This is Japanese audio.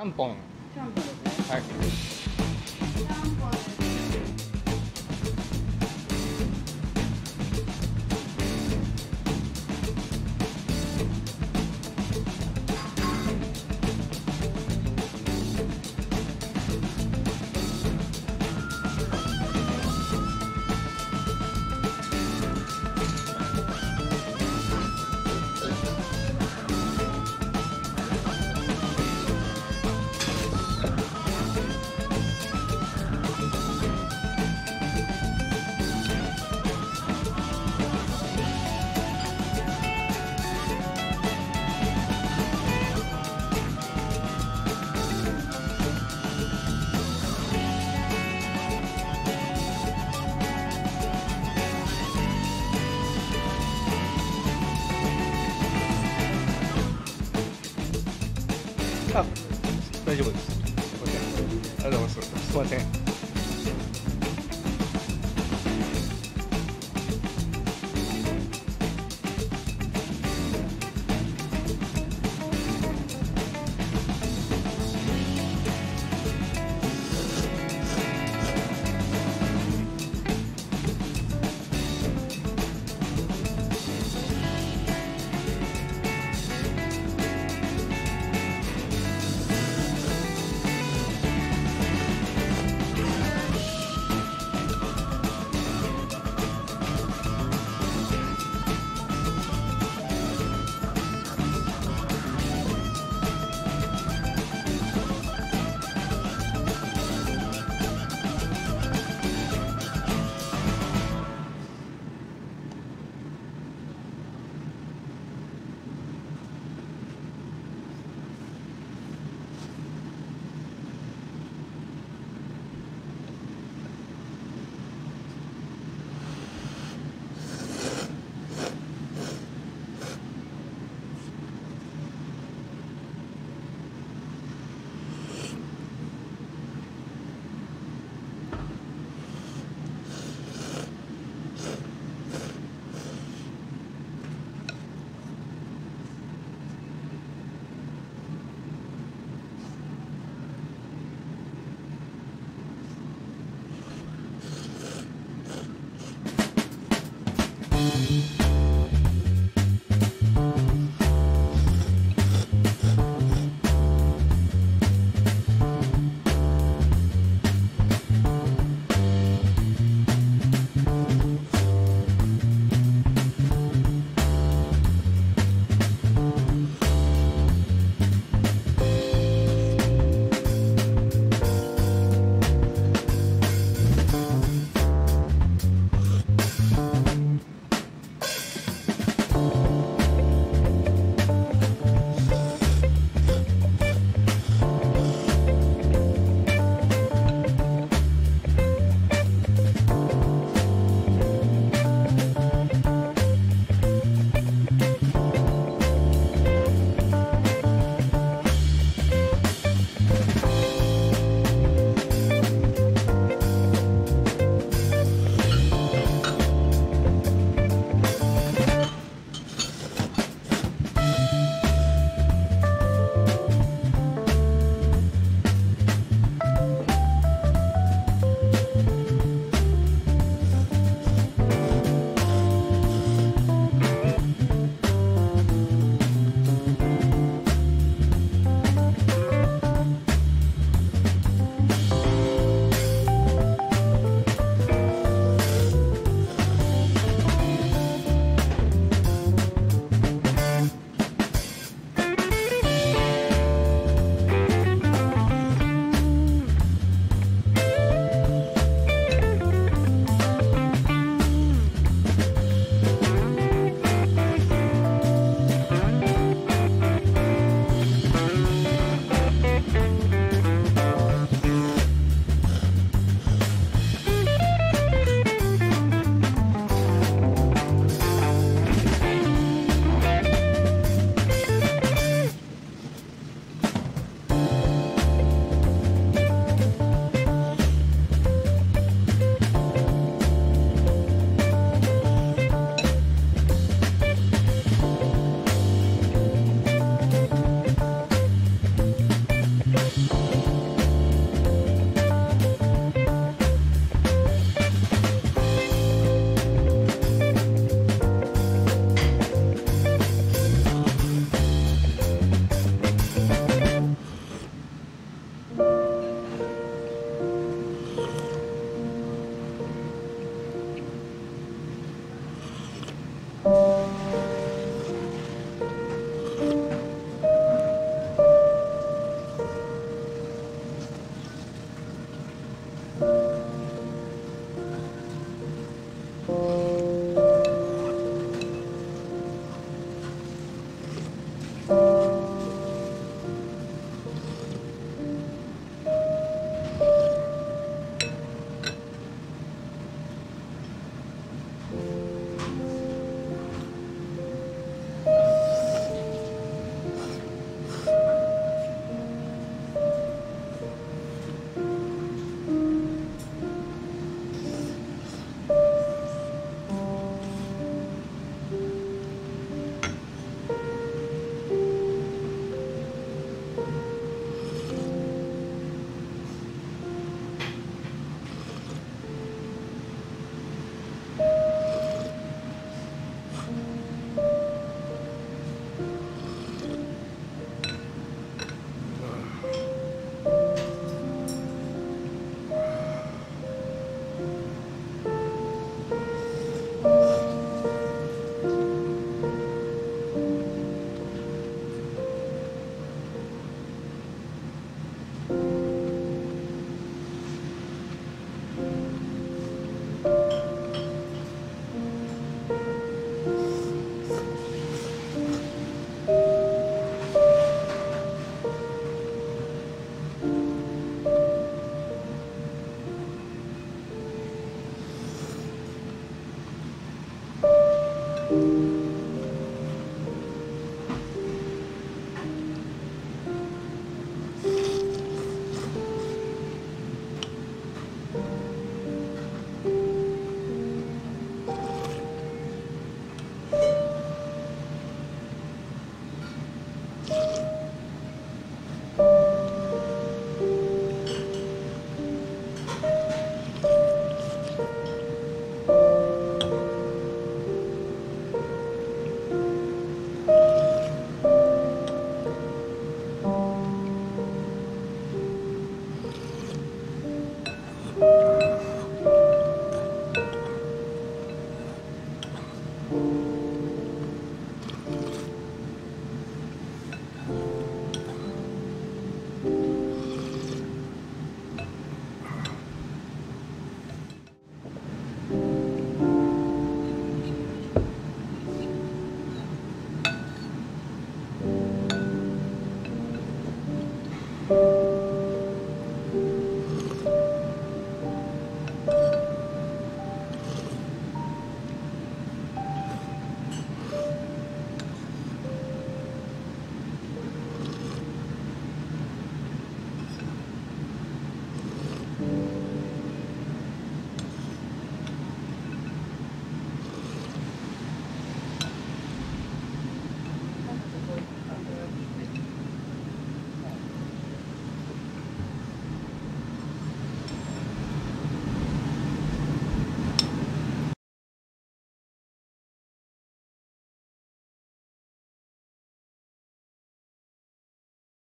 ちゃんぽん。ちゃんぽんですね。はい大丈夫です。すいませんありがとうございます。すいません